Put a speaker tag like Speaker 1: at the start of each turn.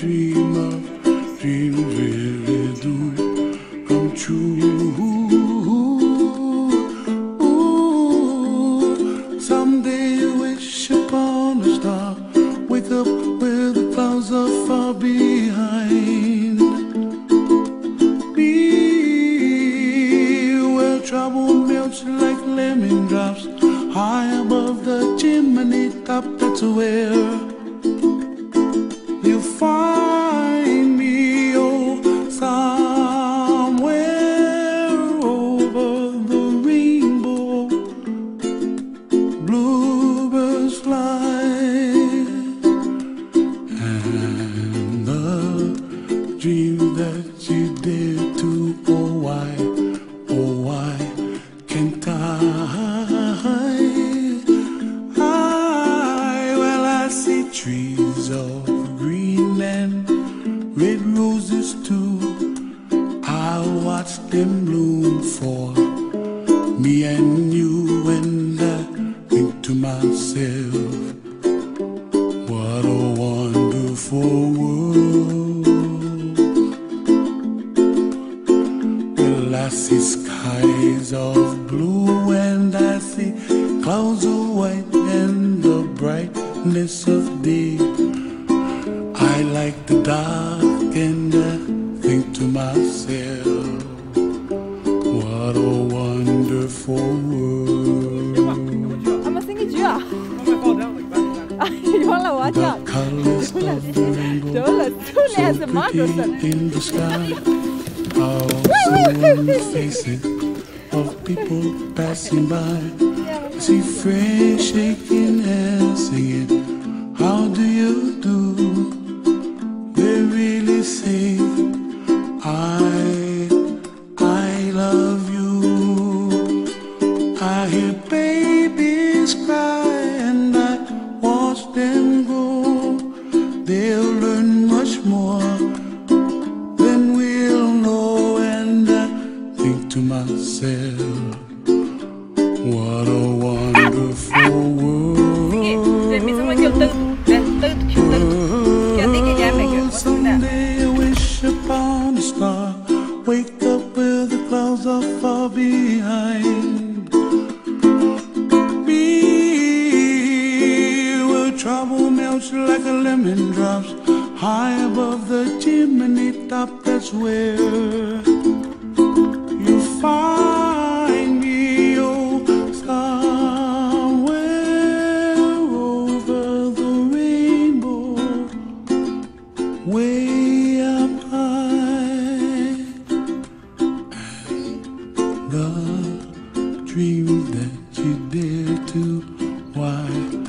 Speaker 1: dream of, dreams really do come true. Where the clouds are far behind. Be where trouble melts like lemon drops high above the chimney top. That's where you find red roses too. I watch them bloom for me and you, and I think to myself, what a wonderful world. Well, I see skies of blue, and I see clouds of white, and the brightness of day. I like the dark, and I think to myself, what a wonderful world.
Speaker 2: I'm a singing Jua. You want to
Speaker 1: watch
Speaker 2: out?
Speaker 1: Colors of the rainbow, so pretty in the sky. How someone the faces of people passing by. See friends shaking hands, singing. How what a wonderful
Speaker 2: Thì mình xong rồi kiểu
Speaker 1: world.
Speaker 2: tư, nè, tư kiểu tư. Kiểu tí cái nhà mình kiểu có tư nè.
Speaker 1: Someday I wish upon a star. Wake up where the clouds are far behind. Be where trouble melts like a lemon drops high above the chimney top. That's where that you dare to. Why?